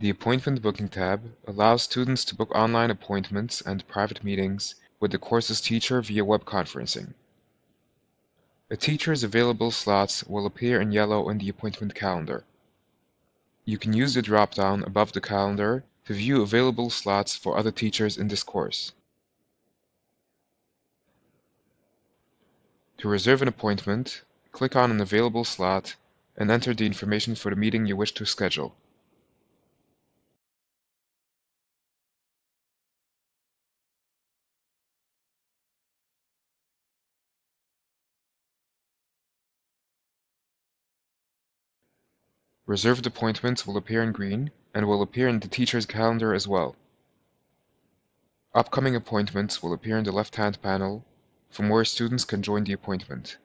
The Appointment Booking tab allows students to book online appointments and private meetings with the course's teacher via web conferencing. A teacher's available slots will appear in yellow in the appointment calendar. You can use the drop-down above the calendar to view available slots for other teachers in this course. To reserve an appointment, click on an available slot and enter the information for the meeting you wish to schedule. Reserved appointments will appear in green and will appear in the teacher's calendar as well. Upcoming appointments will appear in the left-hand panel from where students can join the appointment.